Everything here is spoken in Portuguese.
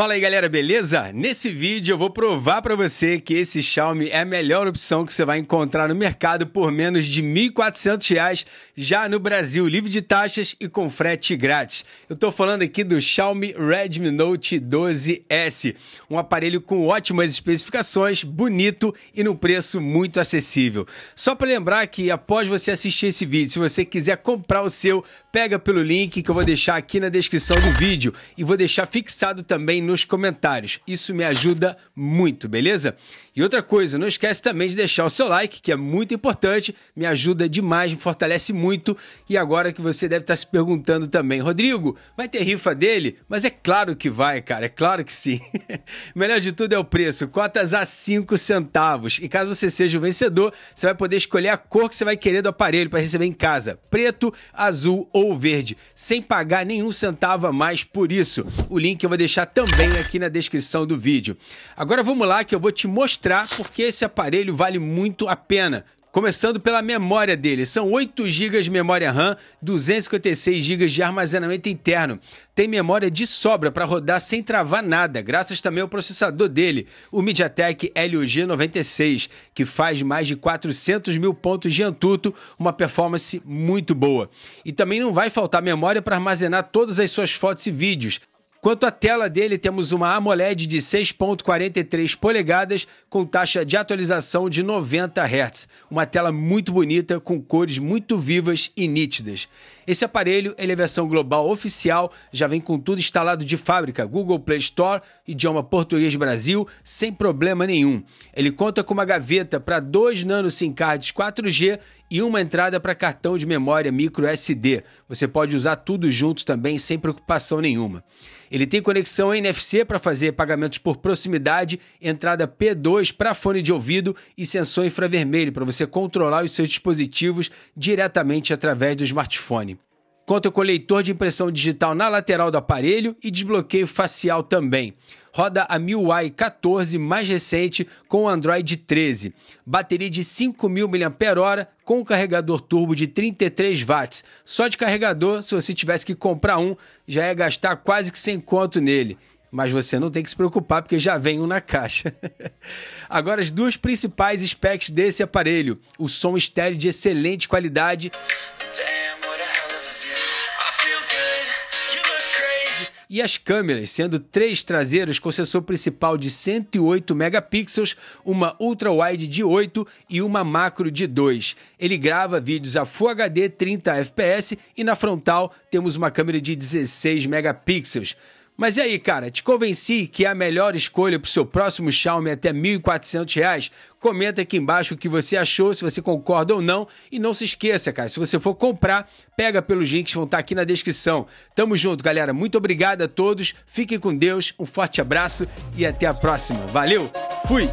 Fala aí galera, beleza? Nesse vídeo eu vou provar para você que esse Xiaomi é a melhor opção que você vai encontrar no mercado por menos de R$ 1.400 já no Brasil, livre de taxas e com frete grátis. Eu tô falando aqui do Xiaomi Redmi Note 12S, um aparelho com ótimas especificações, bonito e num preço muito acessível. Só para lembrar que após você assistir esse vídeo, se você quiser comprar o seu, pega pelo link que eu vou deixar aqui na descrição do vídeo e vou deixar fixado também nos comentários. Isso me ajuda muito, beleza? E outra coisa, não esquece também de deixar o seu like, que é muito importante, me ajuda demais, me fortalece muito. E agora que você deve estar se perguntando também, Rodrigo, vai ter rifa dele? Mas é claro que vai, cara, é claro que sim. Melhor de tudo é o preço, cotas a 5 centavos. E caso você seja o vencedor, você vai poder escolher a cor que você vai querer do aparelho para receber em casa: preto, azul ou verde, sem pagar nenhum centavo a mais por isso. O link eu vou deixar também aqui na descrição do vídeo. Agora vamos lá que eu vou te mostrar porque esse aparelho vale muito a pena. Começando pela memória dele, são 8 GB de memória RAM, 256 GB de armazenamento interno. Tem memória de sobra para rodar sem travar nada, graças também ao processador dele, o MediaTek Helio G96, que faz mais de 400 mil pontos de Antutu, uma performance muito boa. E também não vai faltar memória para armazenar todas as suas fotos e vídeos. Quanto à tela dele, temos uma AMOLED de 6.43 polegadas com taxa de atualização de 90 Hz. Uma tela muito bonita com cores muito vivas e nítidas. Esse aparelho ele é versão global oficial, já vem com tudo instalado de fábrica, Google Play Store, idioma português Brasil, sem problema nenhum. Ele conta com uma gaveta para dois nano SIM cards 4G e uma entrada para cartão de memória micro SD. Você pode usar tudo junto também sem preocupação nenhuma. Ele tem conexão NFC para fazer pagamentos por proximidade, entrada P2 para fone de ouvido e sensor infravermelho para você controlar os seus dispositivos diretamente através do smartphone. Conta com leitor de impressão digital na lateral do aparelho e desbloqueio facial também. Roda a MIUI 14 mais recente com o Android 13. Bateria de 5.000 mAh com carregador turbo de 33 watts. Só de carregador, se você tivesse que comprar um, já ia gastar quase que 100 conto nele mas você não tem que se preocupar porque já vem um na caixa. Agora, as duas principais specs desse aparelho: o som estéreo de excelente qualidade. E as câmeras, sendo três traseiros com sensor principal de 108 megapixels, uma ultra wide de 8 e uma macro de 2. Ele grava vídeos a Full HD 30 fps e na frontal temos uma câmera de 16 megapixels. Mas e aí, cara, te convenci que é a melhor escolha para o seu próximo Xiaomi até R$ 1.400? Comenta aqui embaixo o que você achou, se você concorda ou não. E não se esqueça, cara, se você for comprar, pega pelos links que vão estar aqui na descrição. Tamo junto, galera. Muito obrigado a todos. Fiquem com Deus, um forte abraço e até a próxima. Valeu, fui!